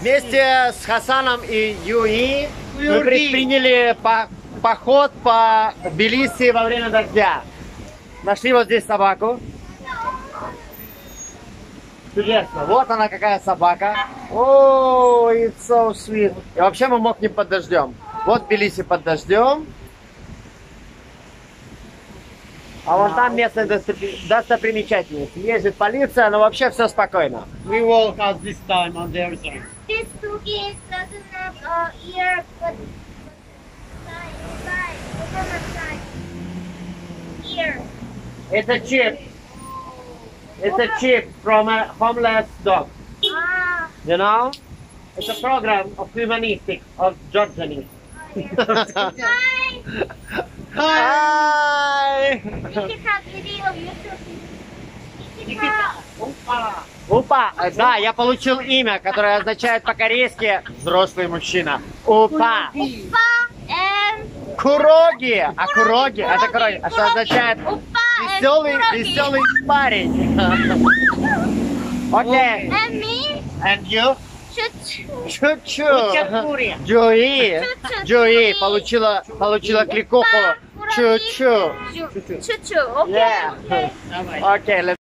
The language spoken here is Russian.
Вместе с Хасаном и Юи мы Юрий. предприняли по- поход по Тбилиси во время дождя. Нашли вот здесь собаку. Чудесно. Вот она какая собака. О, it's so sweet. И вообще мы мокнем под дождем. Вот Тбилиси под дождем. А вон там местная достопри- достопримечательность. Ездит полиция, но вообще все спокойно. We walk out this time on the other side. This cookie doesn't have a ear, but coconut side. Ear. Это чип. Это чип from a homeless dog. Ah, You know? It's a program of humanistics of Georgian. hi. Hi! Упа, Э, да, я получил имя, которое означает по-корейски взрослый мужчина. Упа. And Куроги. А куроги, это куроги, а что означает Oppa веселый, веселый парень. Окей. And me, And you? Чу-чу. Джои. Джои получила, получила кликуху. Чу-чу. choo choo. Okay. Yeah. Okay. Давай. Окей, let's